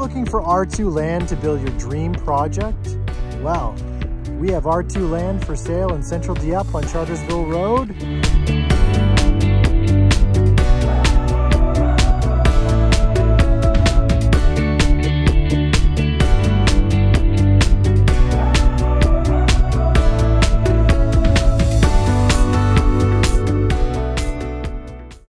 looking for R2 land to build your dream project? Well, we have R2 land for sale in Central Dieppe on Chartersville Road.